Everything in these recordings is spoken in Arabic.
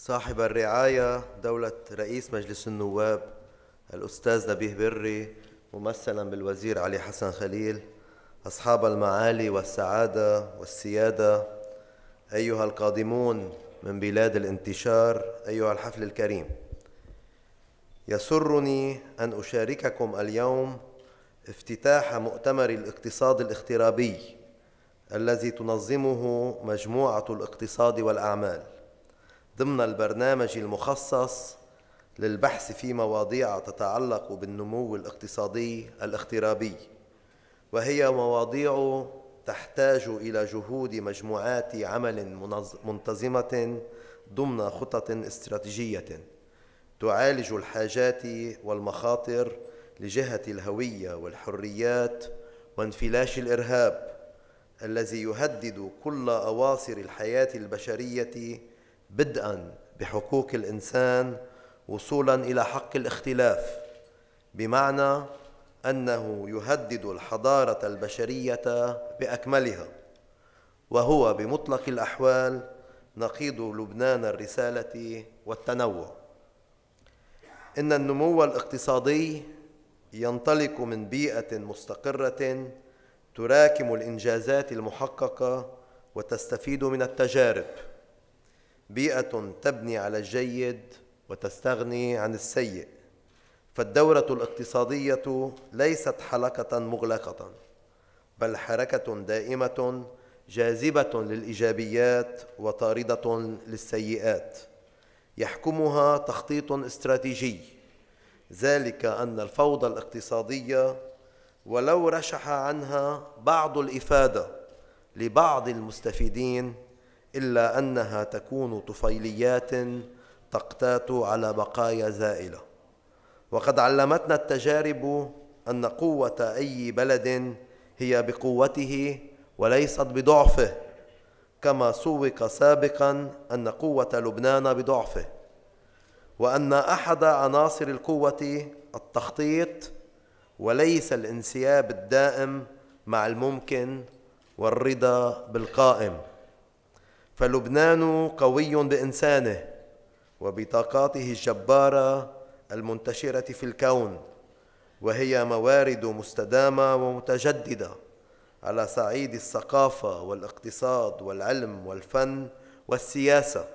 صاحب الرعاية دولة رئيس مجلس النواب الأستاذ نبيه بري ممثلا بالوزير علي حسن خليل أصحاب المعالي والسعادة والسيادة. أيها القادمون من بلاد الانتشار أيها الحفل الكريم. يسرني أن أشارككم اليوم افتتاح مؤتمر الاقتصاد الاغترابي الذي تنظمه مجموعة الاقتصاد والأعمال. ضمن البرنامج المخصص للبحث في مواضيع تتعلق بالنمو الاقتصادي الاغترابي وهي مواضيع تحتاج إلى جهود مجموعات عمل منتظمة ضمن خطط استراتيجية تعالج الحاجات والمخاطر لجهة الهوية والحريات وانفلاش الإرهاب الذي يهدد كل أواصر الحياة البشرية بدءا بحقوق الإنسان وصولا إلى حق الاختلاف بمعنى أنه يهدد الحضارة البشرية بأكملها وهو بمطلق الأحوال نقيض لبنان الرسالة والتنوع. إن النمو الاقتصادي ينطلق من بيئة مستقرة تراكم الإنجازات المحققة وتستفيد من التجارب. بيئة تبني على الجيد وتستغني عن السيء فالدورة الاقتصادية ليست حلقة مغلقة بل حركة دائمة جاذبة للإيجابيات وطاردة للسيئات. يحكمها تخطيط استراتيجي. ذلك أن الفوضى الاقتصادية ولو رشح عنها بعض الإفادة لبعض المستفيدين إلا أنها تكون طفيليات تقتات على بقايا زائلة. وقد علمتنا التجارب أن قوة أي بلد هي بقوته وليست بضعفه كما سوق سابقا أن قوة لبنان بضعفه. وأن أحد عناصر القوة التخطيط وليس الانسياب الدائم مع الممكن والرضا بالقائم. فلبنان قوي بإنسانه وبطاقاته الجبارة المنتشرة في الكون وهي موارد مستدامة ومتجددة على صعيد الثقافة والاقتصاد والعلم والفن والسياسة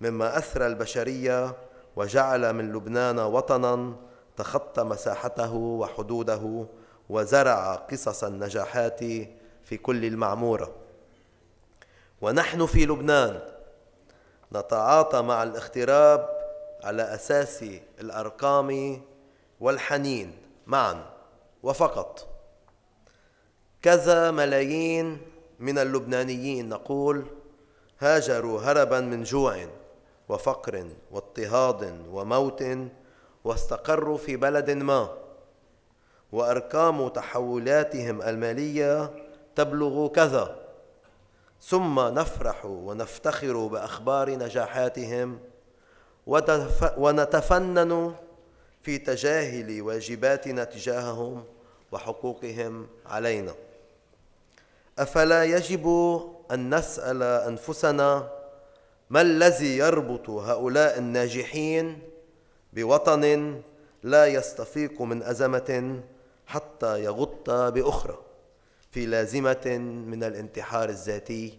مما اثرى البشرية وجعل من لبنان وطنا تخطى مساحته وحدوده وزرع قصص النجاحات في كل المعمورة. ونحن في لبنان. نتعاطى مع الاغتراب على أساس الأرقام والحنين معا وفقط. كذا ملايين من اللبنانيين نقول هاجروا هربا من جوع وفقر واضطهاد وموت واستقروا في بلد ما. وأرقام تحولاتهم المالية تبلغ كذا. ثم نفرح ونفتخر بأخبار نجاحاتهم ونتفنن في تجاهل واجباتنا تجاههم وحقوقهم علينا. أفلا يجب أن نسأل أنفسنا ما الذي يربط هؤلاء الناجحين بوطن لا يستفيق من أزمة حتى يغط بأخرى؟ في لازمة من الانتحار الذاتي.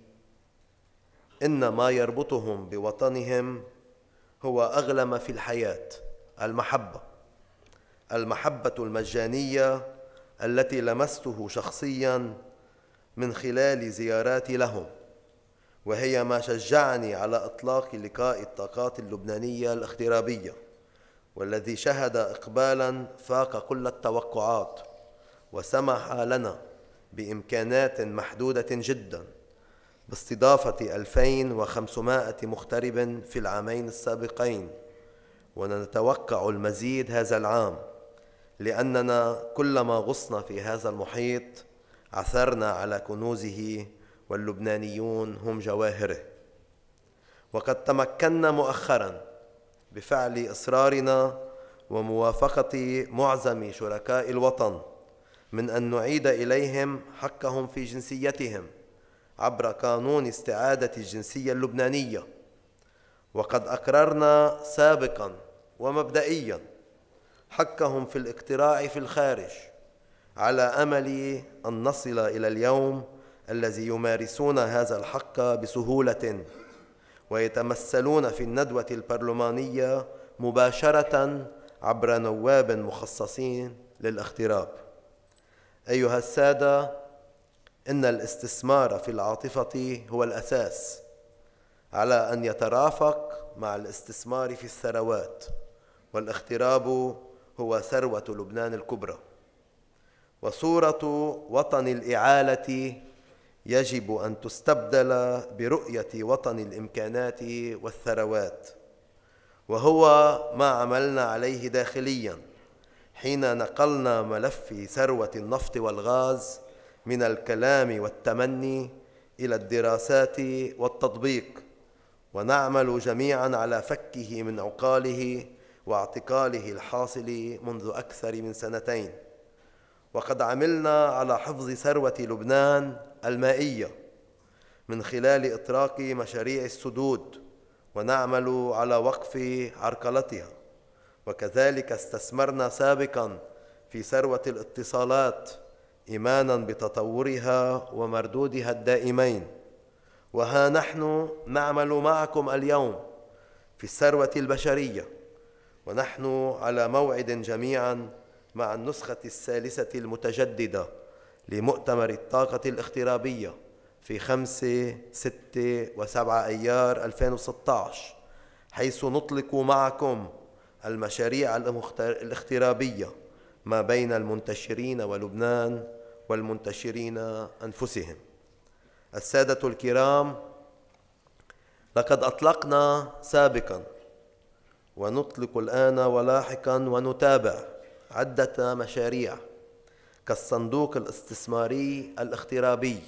إن ما يربطهم بوطنهم هو أغلى ما في الحياة المحبة. المحبة المجانية التي لمسته شخصيا من خلال زياراتي لهم. وهي ما شجعني على إطلاق لقاء الطاقات اللبنانية الاغترابية والذي شهد إقبالا فاق كل التوقعات وسمح لنا بإمكانات محدودة جداً باستضافة 2500 مغترب في العامين السابقين. ونتوقع المزيد هذا العام لأننا كلما غصنا في هذا المحيط عثرنا على كنوزه واللبنانيون هم جواهره. وقد تمكنا مؤخرا بفعل إصرارنا وموافقة معظم شركاء الوطن. من أن نعيد إليهم حقهم في جنسيتهم عبر قانون استعادة الجنسية اللبنانية. وقد أقررنا سابقا ومبدئيا حقهم في الاقتراع في الخارج على أمل أن نصل إلى اليوم الذي يمارسون هذا الحق بسهولة ويتمثلون في الندوة البرلمانية مباشرة عبر نواب مخصصين للاغتراب أيها السادة إن الاستثمار في العاطفة هو الأساس على أن يترافق مع الاستثمار في الثروات والاغتراب هو ثروة لبنان الكبرى. وصورة وطن الإعالة يجب أن تستبدل برؤية وطن الإمكانات والثروات وهو ما عملنا عليه داخليا. حين نقلنا ملف ثروة النفط والغاز من الكلام والتمني إلى الدراسات والتطبيق ونعمل جميعا على فكه من عقاله واعتقاله الحاصل منذ أكثر من سنتين. وقد عملنا على حفظ ثروة لبنان المائية من خلال إطراق مشاريع السدود ونعمل على وقف عرقلتها. وكذلك استثمرنا سابقا في ثروة الاتصالات إيمانا بتطورها ومردودها الدائمين. وها نحن نعمل معكم اليوم في الثروة البشرية. ونحن على موعد جميعا مع النسخة الثالثة المتجددة لمؤتمر الطاقة الاغترابية في خمسة ستة وسبعة أيار 2016 حيث نطلق معكم المشاريع الاغترابية ما بين المنتشرين ولبنان والمنتشرين أنفسهم. السادة الكرام لقد أطلقنا سابقا ونطلق الآن ولاحقا ونتابع عدة مشاريع كالصندوق الاستثماري الاغترابي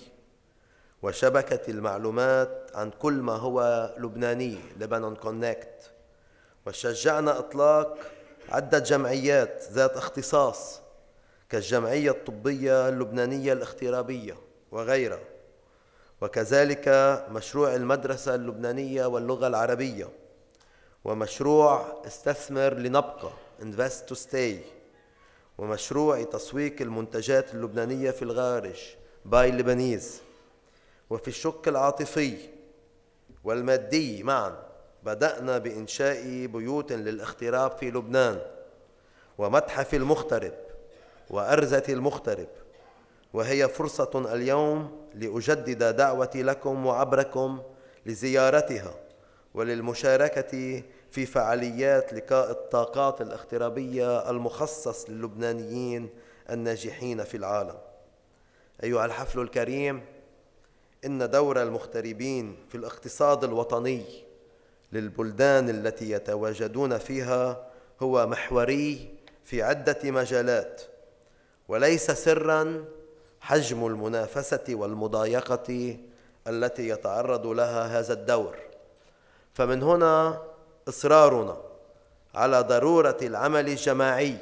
وشبكة المعلومات عن كل ما هو لبناني لبنان كونكت وشجعنا إطلاق عدة جمعيات ذات اختصاص كالجمعية الطبية اللبنانية الاغترابية وغيرها وكذلك مشروع المدرسة اللبنانية واللغة العربية ومشروع استثمر لنبقى Invest to Stay ومشروع تسويق المنتجات اللبنانية في الخارج باي لبنيز وفي الشق العاطفي والمادي معا. بدأنا بإنشاء بيوت للاغتراب في لبنان ومتحف المغترب وأرزة المغترب وهي فرصة اليوم لأجدد دعوتي لكم وعبركم لزيارتها وللمشاركة في فعاليات لقاء الطاقات الاغترابية المخصص للبنانيين الناجحين في العالم. أيها الحفل الكريم، إن دور المغتربين في الاقتصاد الوطني للبلدان التي يتواجدون فيها هو محوري في عدة مجالات، وليس سرا حجم المنافسة والمضايقة التي يتعرض لها هذا الدور. فمن هنا إصرارنا على ضرورة العمل الجماعي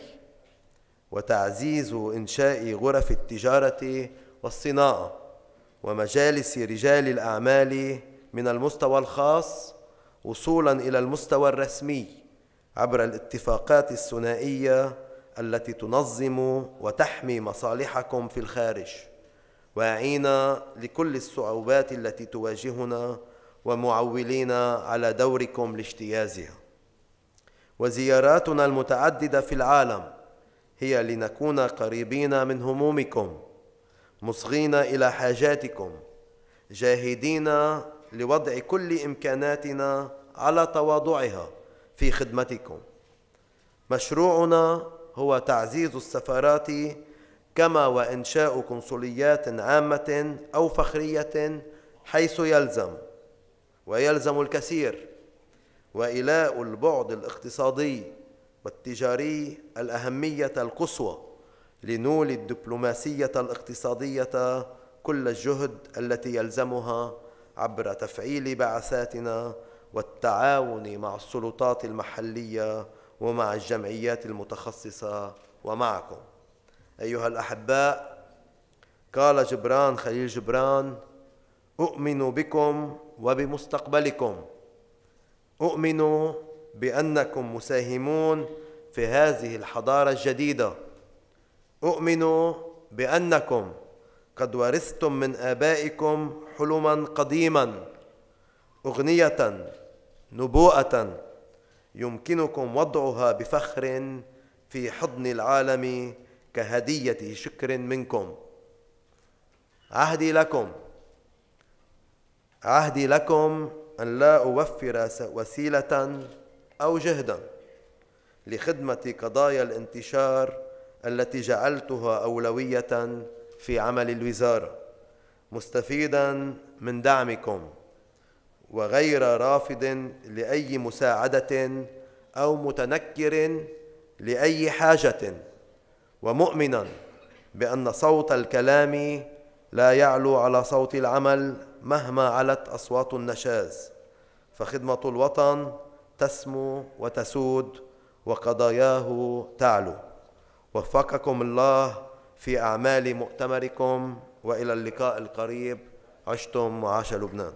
وتعزيز إنشاء غرف التجارة والصناعة ومجالس رجال الأعمال من المستوى الخاص وصولا إلى المستوى الرسمي عبر الاتفاقات الثنائية التي تنظم وتحمي مصالحكم في الخارج. واعينا لكل الصعوبات التي تواجهنا ومعولين على دوركم لاجتيازها. وزياراتنا المتعددة في العالم هي لنكون قريبين من همومكم مصغين إلى حاجاتكم جاهدين لوضع كل إمكاناتنا على تواضعها في خدمتكم. مشروعنا هو تعزيز السفارات كما وإنشاء قنصليات عامة أو فخرية حيث يلزم ويلزم الكثير وإلاء البعد الاقتصادي والتجاري الأهمية القصوى لنول الدبلوماسية الاقتصادية كل الجهد التي يلزمها عبر تفعيل بعثاتنا والتعاون مع السلطات المحلية ومع الجمعيات المتخصصة ومعكم. أيها الأحباء قال جبران خليل جبران أؤمن بكم وبمستقبلكم. أؤمن بأنكم مساهمون في هذه الحضارة الجديدة. أؤمن بأنكم قد ورثتم من آبائكم حلما قديما أغنية نبوءة يمكنكم وضعها بفخر في حضن العالم كهدية شكر منكم. عهدي لكم عهدي لكم أن لا أوفر وسيلة أو جهدا لخدمة قضايا الانتشار التي جعلتها أولوية في عمل الوزارة مستفيدا من دعمكم وغير رافض لأي مساعدة أو متنكر لأي حاجة ومؤمنا بأن صوت الكلام لا يعلو على صوت العمل مهما علت أصوات النشاز. فخدمة الوطن تسمو وتسود وقضاياه تعلو. وفقكم الله في أعمال مؤتمركم وإلى اللقاء القريب. عشتم وعاش لبنان.